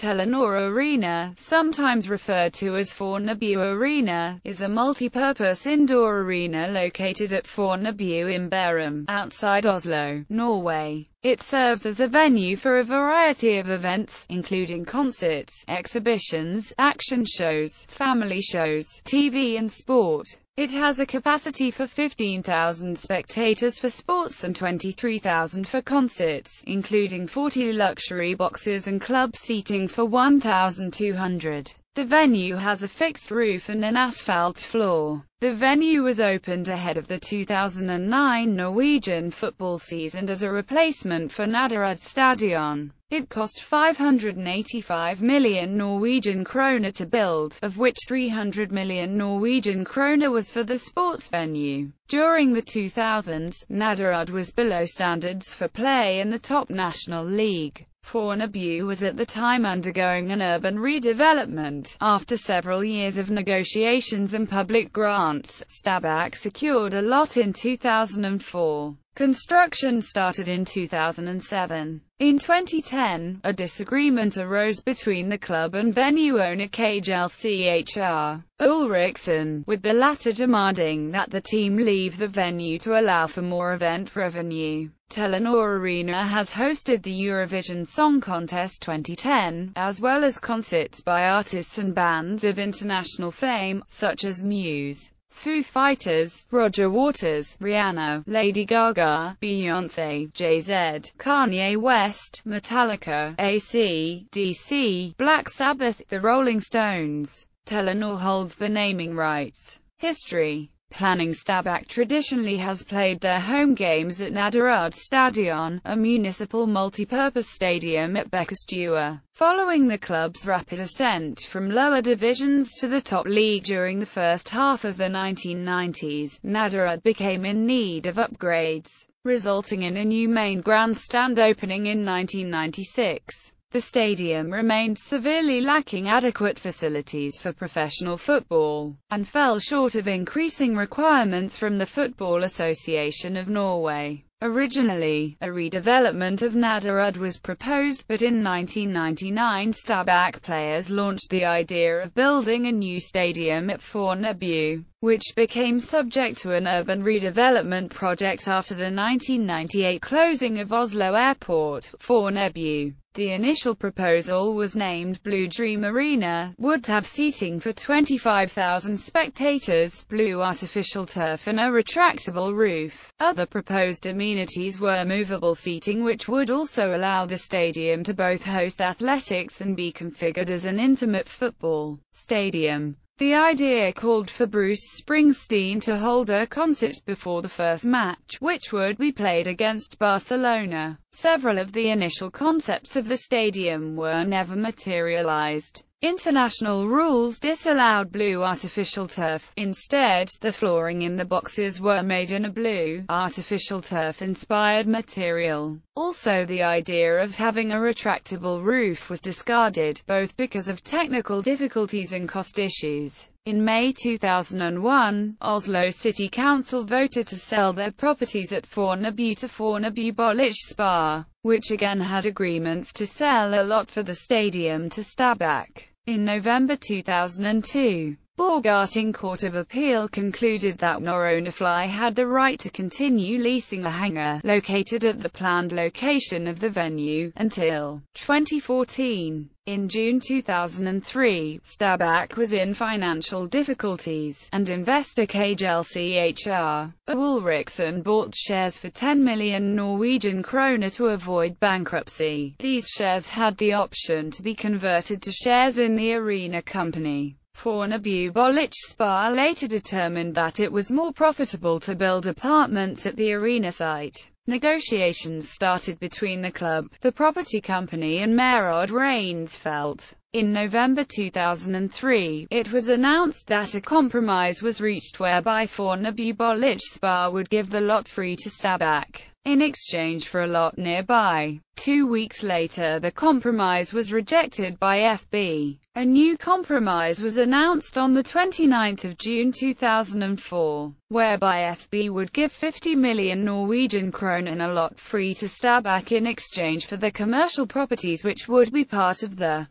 Telenor Arena, sometimes referred to as Fornebu Arena, is a multi-purpose indoor arena located at Fornebu in Bærum, outside Oslo, Norway. It serves as a venue for a variety of events, including concerts, exhibitions, action shows, family shows, TV and sport. It has a capacity for 15,000 spectators for sports and 23,000 for concerts, including 40 luxury boxes and club seating for 1,200. The venue has a fixed roof and an asphalt floor. The venue was opened ahead of the 2009 Norwegian football season as a replacement for Nadderud Stadion. It cost 585 million Norwegian kroner to build, of which 300 million Norwegian kroner was for the sports venue. During the 2000s, Nadderud was below standards for play in the top national league. Fornebu was at the time undergoing an urban redevelopment. After several years of negotiations and public grants, Stabæk secured a lot in 2004. Construction started in 2007. In 2010, a disagreement arose between the club and venue owner KJLCHR Ulrichsen, with the latter demanding that the team leave the venue to allow for more event revenue. Telenor Arena has hosted the Eurovision Song Contest 2010, as well as concerts by artists and bands of international fame, such as Muse. Foo Fighters, Roger Waters, Rihanna, Lady Gaga, Beyoncé, Jay-Z, Kanye West, Metallica, AC/DC, Black Sabbath, The Rolling Stones. Telenor holds the naming rights. History Planning Stabæk traditionally has played their home games at Nadderud Stadion, a municipal multi-purpose stadium at Bekkestua. Following the club's rapid ascent from lower divisions to the top league during the first half of the 1990s, Nadderud became in need of upgrades, resulting in a new main grandstand opening in 1996. The stadium remained severely lacking adequate facilities for professional football, and fell short of increasing requirements from the Football Association of Norway. Originally, a redevelopment of Nadderud was proposed, but in 1999 Stabæk players launched the idea of building a new stadium at Fornebu, which became subject to an urban redevelopment project after the 1998 closing of Oslo Airport. Fornebu. the initial proposal was named Blue Dream Arena, would have seating for 25,000 spectators, blue artificial turf and a retractable roof. Other proposed amenities were movable seating which would also allow the stadium to both host athletics and be configured as an intimate football stadium. The idea called for Bruce Springsteen to hold a concert before the first match, which would be played against Barcelona. Several of the initial concepts of the stadium were never materialized. International rules disallowed blue artificial turf. Instead, the flooring in the boxes were made in a blue, artificial turf-inspired material. Also the idea of having a retractable roof was discarded, both because of technical difficulties and cost issues. In May 2001, Oslo City Council voted to sell their properties at Fornebu to Fornebu Boligspar, which again had agreements to sell a lot for the stadium to Stabæk. In November 2002, Borgarting Court of Appeal concluded that Norrønafly had the right to continue leasing the hangar, located at the planned location of the venue, until 2014. In June 2003, Stabæk was in financial difficulties, and investor KJLCHR Ulrichsen bought shares for 10 million Norwegian kroner to avoid bankruptcy. These shares had the option to be converted to shares in the arena company. Fornebu Spa later determined that it was more profitable to build apartments at the arena site. Negotiations started between the club, the property company and Mair Odd Reinsfelt. In November 2003, it was announced that a compromise was reached whereby Fornebu Boligspar would give the lot free to Stabæk in exchange for a lot nearby. Two weeks later the compromise was rejected by FB. A new compromise was announced on 29 June 2004, whereby FB would give 50 million Norwegian kroner a lot free to Stabæk in exchange for the commercial properties which would be part of the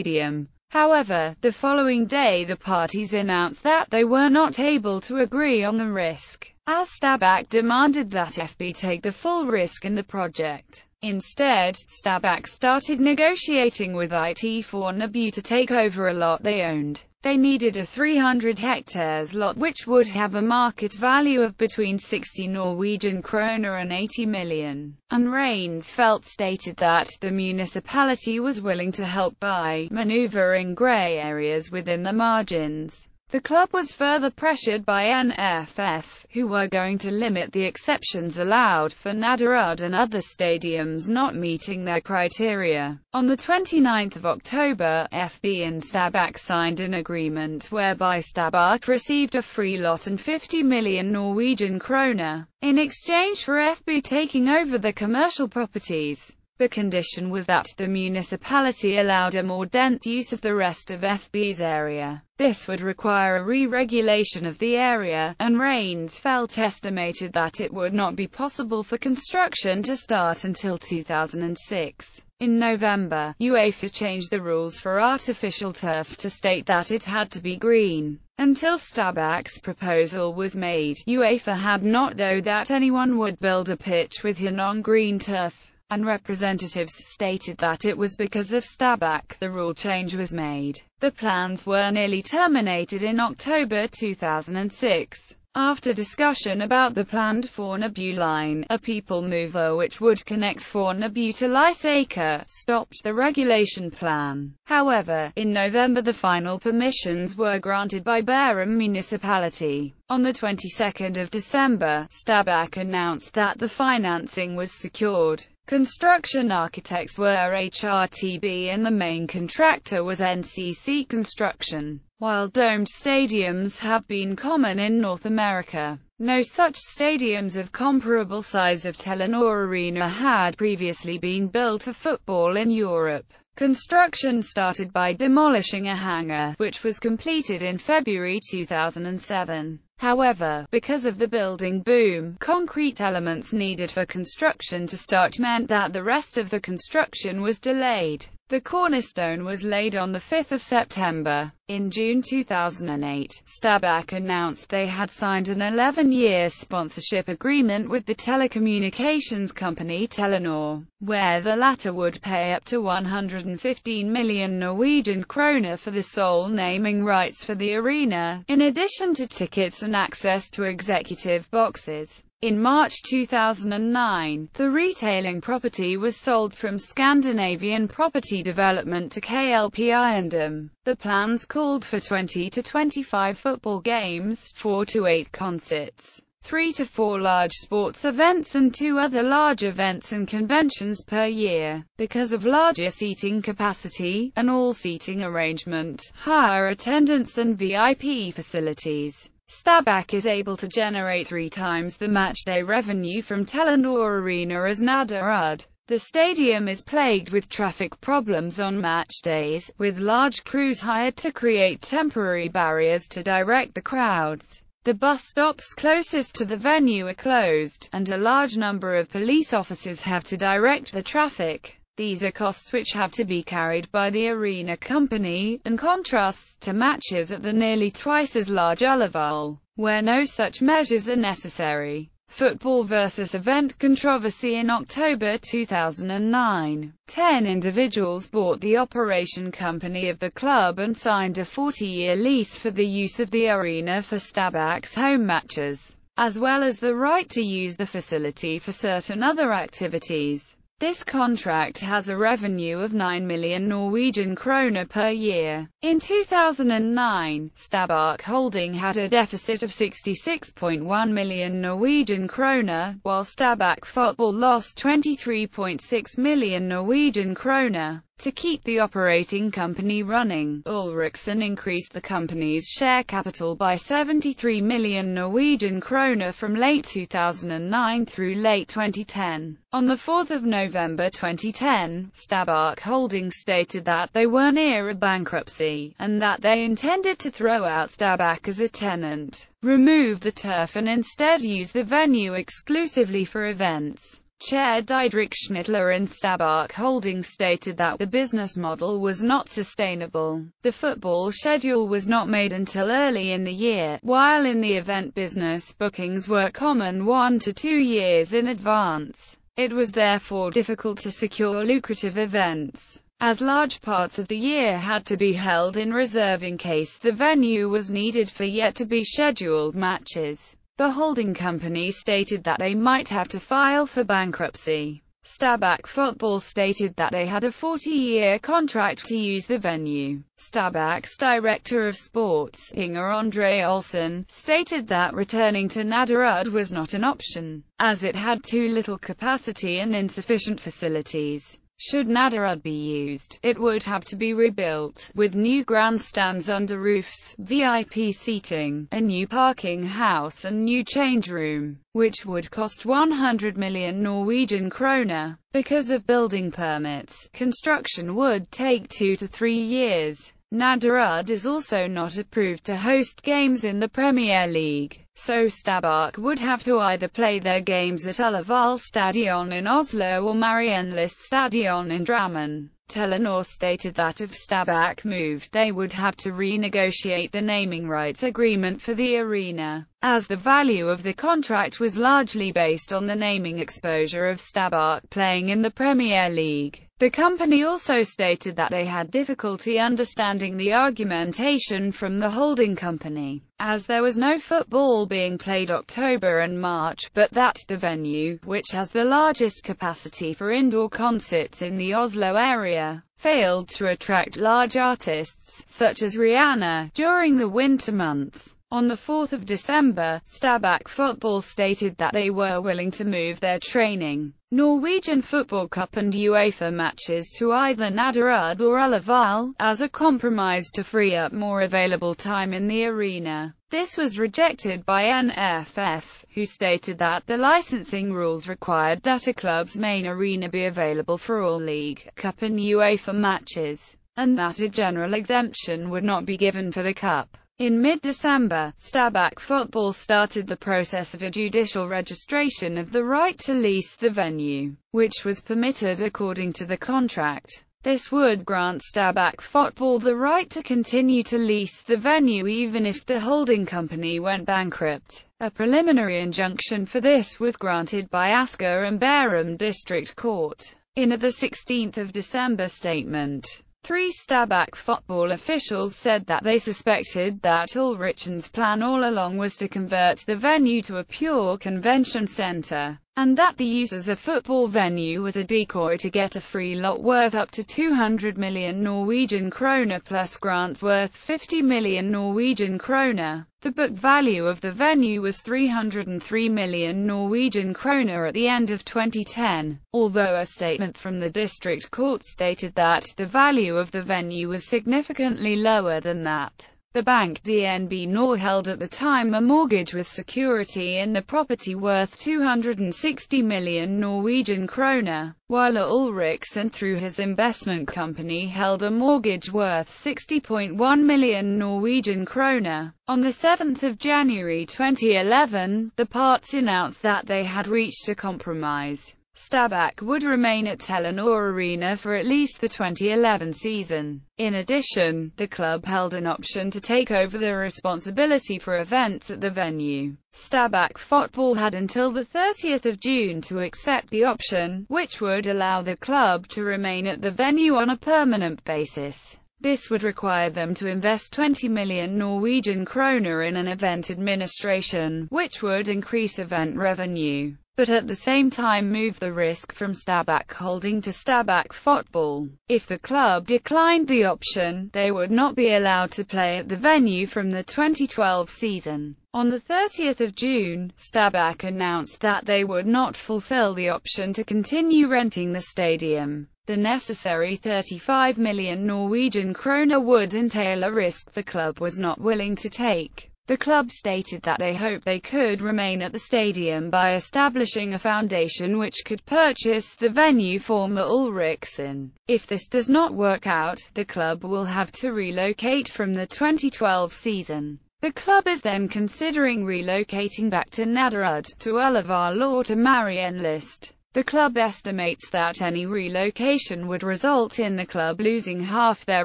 stadium. However, the following day the parties announced that they were not able to agree on the risk, as Stabæk demanded that FB take the full risk in the project. Instead, Stabæk started negotiating with IT Fornebu to take over a lot they owned. They needed a 300 hectares lot which would have a market value of between 60 Norwegian kroner and 80 million. And Reinsfelt stated that the municipality was willing to help by maneuvering grey areas within the margins. The club was further pressured by NFF, who were going to limit the exceptions allowed for Nadderud and other stadiums not meeting their criteria. On 29 October, FB and Stabæk signed an agreement whereby Stabæk received a free lot and 50 million Norwegian kroner, in exchange for FB taking over the commercial properties. The condition was that the municipality allowed a more dense use of the rest of FB's area. This would require a re-regulation of the area, and Reinsfelt estimated that it would not be possible for construction to start until 2006. In November, UEFA changed the rules for artificial turf to state that it had to be green. Until Stabæk's proposal was made, UEFA had not though that anyone would build a pitch with non-green turf and representatives stated that it was because of Stabæk the rule change was made. The plans were nearly terminated in October 2006. After discussion about the planned Fornebu line, a people mover which would connect Fornebu to Lysaker, stopped the regulation plan. However, in November the final permissions were granted by Bærum municipality. On the 22nd of December, Stabæk announced that the financing was secured. Construction architects were HRTB and the main contractor was NCC Construction. While domed stadiums have been common in North America, no such stadiums of comparable size of Telenor Arena had previously been built for football in Europe. Construction started by demolishing a hangar, which was completed in February 2007. However, because of the building boom, concrete elements needed for construction to start meant that the rest of the construction was delayed. The cornerstone was laid on 5 September. In June 2008, Stabæk announced they had signed an 11-year sponsorship agreement with the telecommunications company Telenor, where the latter would pay up to 115 million Norwegian kroner for the sole naming rights for the arena, in addition to tickets and access to executive boxes. In March 2009, the retailing property was sold from Scandinavian Property Development to KLP Eiendom. The plans called for 20 to 25 football games, 4 to 8 concerts, 3 to 4 large sports events and 2 other large events and conventions per year. Because of larger seating capacity, an all-seating arrangement, higher attendance and VIP facilities, Stabæk is able to generate three times the matchday revenue from Telenor Arena as Nadderud. The stadium is plagued with traffic problems on match days, with large crews hired to create temporary barriers to direct the crowds. The bus stops closest to the venue are closed, and a large number of police officers have to direct the traffic. These are costs which have to be carried by the arena company, and contrasts to matches at the nearly twice as large Ullevål, where no such measures are necessary. Football versus event controversy in October 2009. Ten individuals bought the operation company of the club and signed a 40-year lease for the use of the arena for Stabæk's home matches, as well as the right to use the facility for certain other activities. This contract has a revenue of 9 million Norwegian kroner per year. In 2009, Stabæk Holding had a deficit of 66.1 million Norwegian kroner, while Stabæk Football lost 23.6 million Norwegian kroner. To keep the operating company running, Ulrichsen increased the company's share capital by 73 million Norwegian kroner from late 2009 through late 2010. On 4 November 2010, Stabæk Holding stated that they were near a bankruptcy, and that they intended to throw out Stabæk as a tenant, remove the turf and instead use the venue exclusively for events. Chair Diedrich Schnittler and Stabæk Holding stated that the business model was not sustainable. The football schedule was not made until early in the year, while in the event business, bookings were common one to two years in advance. It was therefore difficult to secure lucrative events as large parts of the year had to be held in reserve in case the venue was needed for yet to be scheduled matches. The holding company stated that they might have to file for bankruptcy. Stabæk Football stated that they had a 40-year contract to use the venue. Stabæk's director of sports, Inge André Olsen, stated that returning to Nadderud was not an option, as it had too little capacity and insufficient facilities. Should Nadderud be used, it would have to be rebuilt, with new grandstands under roofs, VIP seating, a new parking house and new change room, which would cost 100 million Norwegian kroner. Because of building permits, construction would take two to three years. Nadderud is also not approved to host games in the Premier League, so Stabæk would have to either play their games at Ullevål Stadion in Oslo or Marienlyst Stadion in Drammen. Telenor stated that if Stabæk moved they would have to renegotiate the naming rights agreement for the arena, as the value of the contract was largely based on the naming exposure of Stabæk playing in the Premier League. The company also stated that they had difficulty understanding the argumentation from the holding company, as there was no football being played October and March, but that the venue, which has the largest capacity for indoor concerts in the Oslo area, failed to attract large artists, such as Rihanna, during the winter months. On 4 December, Stabæk Football stated that they were willing to move their training, Norwegian Football Cup and UEFA matches to either Nadderud or Ullevål, as a compromise to free up more available time in the arena. This was rejected by NFF, who stated that the licensing rules required that a club's main arena be available for all League, Cup and UEFA matches, and that a general exemption would not be given for the Cup. In mid-December, Stabæk Football started the process of a judicial registration of the right to lease the venue, which was permitted according to the contract. This would grant Stabæk Football the right to continue to lease the venue even if the holding company went bankrupt. A preliminary injunction for this was granted by Asker and Bærum District Court. In a 16 December statement, Three Stabæk football officials said that they suspected that Ulrichsen's plan all along was to convert the venue to a pure convention center, and that the use as a football venue was a decoy to get a free lot worth up to 200 million Norwegian kroner plus grants worth 50 million Norwegian kroner. The book value of the venue was 303 million Norwegian kroner at the end of 2010, although a statement from the district court stated that the value of the venue was significantly lower than that. The bank DNB Nor held at the time a mortgage with security in the property worth 260 million Norwegian kroner, while Ulrichsen through his investment company held a mortgage worth 60.1 million Norwegian kroner. On 7 January 2011, the parts announced that they had reached a compromise. Stabæk would remain at Telenor Arena for at least the 2011 season. In addition, the club held an option to take over the responsibility for events at the venue. Stabæk Football had until 30 June to accept the option, which would allow the club to remain at the venue on a permanent basis. This would require them to invest 20 million Norwegian kroner in an event administration, which would increase event revenue but at the same time move the risk from Stabæk Holding to Stabæk Football. If the club declined the option, they would not be allowed to play at the venue from the 2012 season. On 30 June, Stabæk announced that they would not fulfill the option to continue renting the stadium. The necessary 35 million Norwegian kroner would entail a risk the club was not willing to take. The club stated that they hoped they could remain at the stadium by establishing a foundation which could purchase the venue former Ulrichsen. If this does not work out, the club will have to relocate from the 2012 season. The club is then considering relocating back to Nadderud, to Ullevål or to Marienlyst. The club estimates that any relocation would result in the club losing half their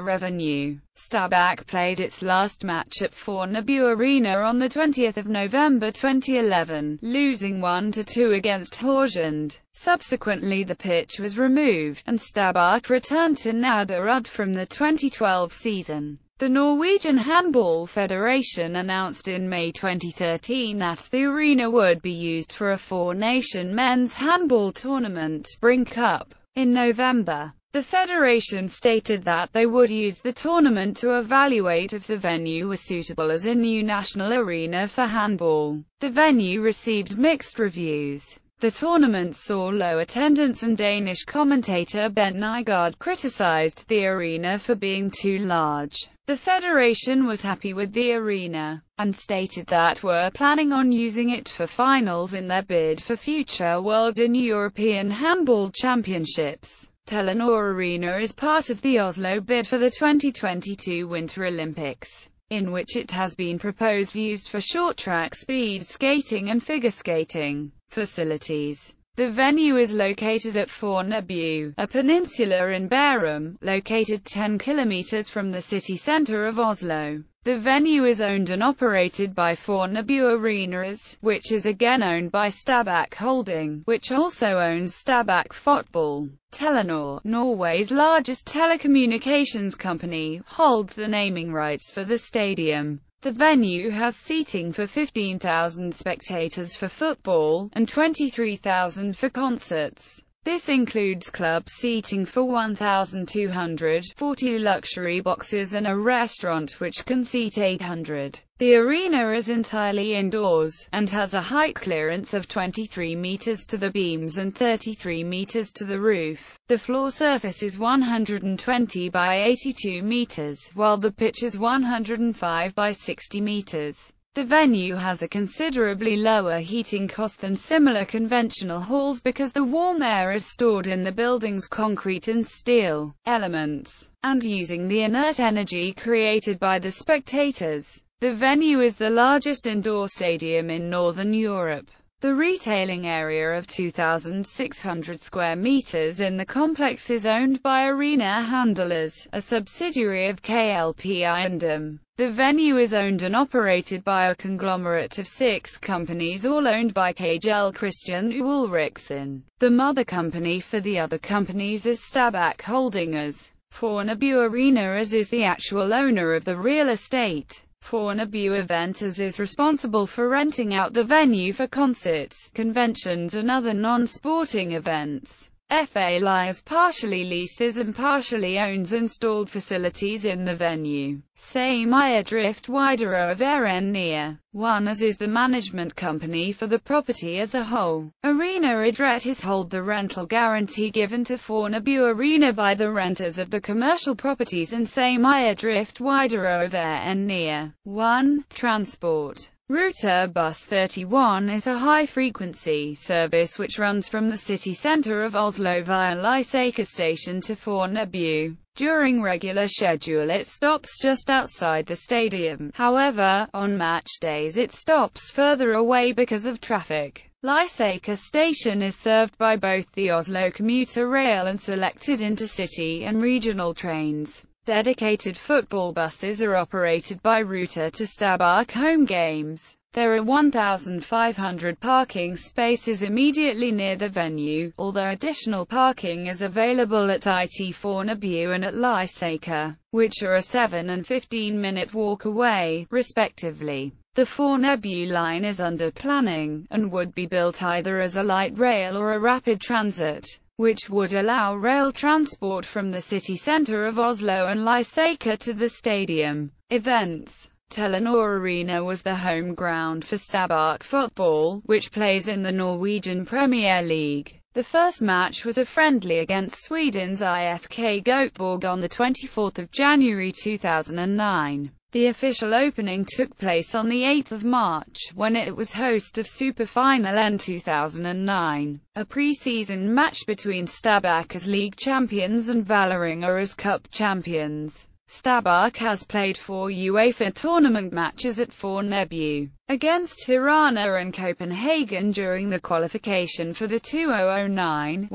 revenue. Stabæk played its last match at Fornebu Arena on 20 November 2011, losing 1-2 against Horsens. Subsequently the pitch was removed, and Stabæk returned to Nadderud from the 2012 season. The Norwegian Handball Federation announced in May 2013 that the arena would be used for a four-nation men's handball tournament, Brink Cup. In November, the federation stated that they would use the tournament to evaluate if the venue was suitable as a new national arena for handball. The venue received mixed reviews. The tournament saw low attendance and Danish commentator Bent Nygaard criticized the arena for being too large. The federation was happy with the arena, and stated that were planning on using it for finals in their bid for future World and European Handball Championships. Telenor Arena is part of the Oslo bid for the 2022 Winter Olympics in which it has been proposed used for short track speed skating and figure skating facilities. The venue is located at Fornebu, a peninsula in Bærum, located 10 kilometers from the city center of Oslo. The venue is owned and operated by Fornebu Arenas, which is again owned by Stabæk Holding, which also owns Stabæk Fotball. Telenor, Norway's largest telecommunications company, holds the naming rights for the stadium. The venue has seating for 15,000 spectators for football, and 23,000 for concerts. This includes club seating for 1,240 luxury boxes and a restaurant which can seat 800. The arena is entirely indoors, and has a height clearance of 23 meters to the beams and 33 meters to the roof. The floor surface is 120 by 82 meters, while the pitch is 105 by 60 meters. The venue has a considerably lower heating cost than similar conventional halls because the warm air is stored in the building's concrete and steel elements, and using the inert energy created by the spectators. The venue is the largest indoor stadium in Northern Europe. The retailing area of 2,600 square meters in the complex is owned by Arena Handlers, a subsidiary of KLP Eiendom. The venue is owned and operated by a conglomerate of six companies all owned by Kjell Christian Ulrichsen. The mother company for the other companies is Stabæk Holdingers. Fornebu AS is the actual owner of the real estate. Fornebu Eventers is responsible for renting out the venue for concerts, conventions and other non-sporting events. FA Lies partially leases and partially owns installed facilities in the venue. Say Meyer Drift Widerøe Vereninger. One as is the management company for the property as a whole. Arena Idrettis hold the rental guarantee given to Fornebu Arena by the renters of the commercial properties Say Meyer Drift Widerøe Vereninger. 1. Transport Ruter Bus 31 is a high-frequency service which runs from the city centre of Oslo via Lysaker station to Fornebu. During regular schedule it stops just outside the stadium, however, on match days it stops further away because of traffic. Lysaker station is served by both the Oslo commuter rail and selected intercity and regional trains. Dedicated football buses are operated by Ruter to Stabæk home games. There are 1,500 parking spaces immediately near the venue, although additional parking is available at IT Fornebu and at Lysaker, which are a 7 and 15 minute walk away, respectively. The Fornebu line is under planning, and would be built either as a light rail or a rapid transit which would allow rail transport from the city centre of Oslo and Lysaker to the stadium. Events Telenor Arena was the home ground for Stabæk football, which plays in the Norwegian Premier League. The first match was a friendly against Sweden's IFK Göteborg on 24 January 2009. The official opening took place on 8 March, when it was host of Superfinalen 2009, a pre-season match between Stabæk as league champions and Vålerenga as cup champions. Stabæk has played four UEFA tournament matches at Fornebu. Against Tirana and Copenhagen during the qualification for the 2009-10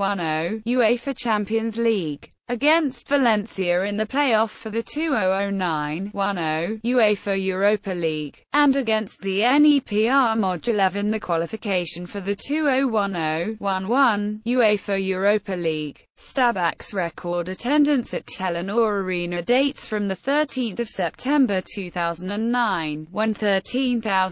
UEFA Champions League against Valencia in the playoff for the 2009-10 UEFA Europa League, and against Dnepr Mogilev in the qualification for the 2010-11 UEFA Europa League. Stabæk's record attendance at Telenor Arena dates from 13 September 2009, when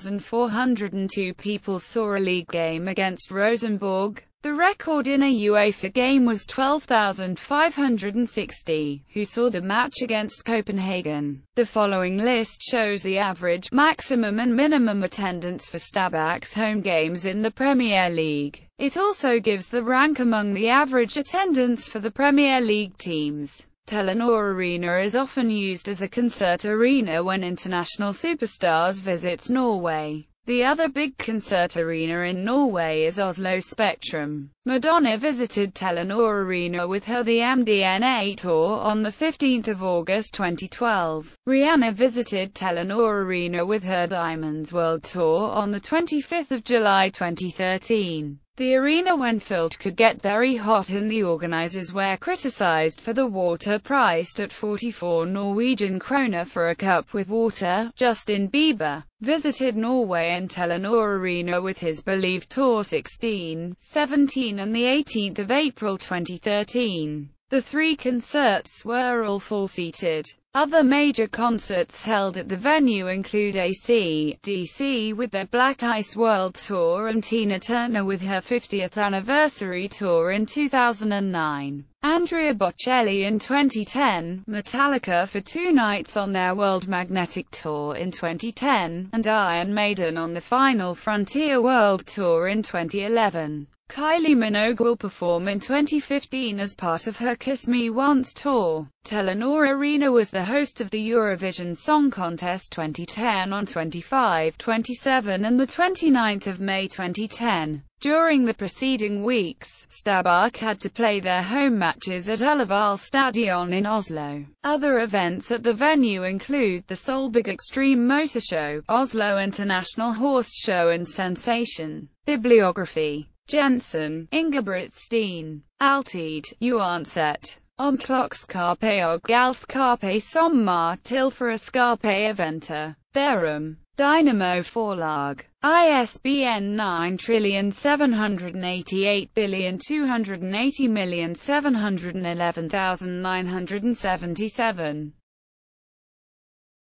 13,402 people saw a league game against Rosenborg. The record in a UEFA game was 12,560, who saw the match against Copenhagen. The following list shows the average, maximum and minimum attendance for Stabæk's home games in the Premier League. It also gives the rank among the average attendance for the Premier League teams. Telenor Arena is often used as a concert arena when international superstars visits Norway. The other big concert arena in Norway is Oslo Spectrum. Madonna visited Telenor Arena with her The MDNA tour on 15 August 2012. Rihanna visited Telenor Arena with her Diamonds World Tour on 25 July 2013. The arena when filled could get very hot and the organizers were criticized for the water priced at 44 Norwegian kroner for a cup with water. Justin Bieber visited Norway and Telenor Arena with his Believe Tour 16, 17 and 18 April 2013. The three concerts were all full-seated. Other major concerts held at the venue include AC/DC with their Black Ice World Tour and Tina Turner with her 50th anniversary tour in 2009. Andrea Bocelli in 2010, Metallica for two nights on their World Magnetic Tour in 2010, and Iron Maiden on the Final Frontier World Tour in 2011. Kylie Minogue will perform in 2015 as part of her Kiss Me Once tour. Telenor Arena was the host of the Eurovision Song Contest 2010 on 25, 27 and 29 May 2010. During the preceding weeks, Stabæk had to play their home matches at Ullevål Stadion in Oslo. Other events at the venue include the Solberg Extreme Motor Show, Oslo International Horse Show and Sensation. Bibliography Jensen, Ingebrigt Steen, Altid, Uansett. Omklokskarpe og galskape sommar til for skarpe eventer. Bærum, Dynamo Forlag. ISBN 9788280711977.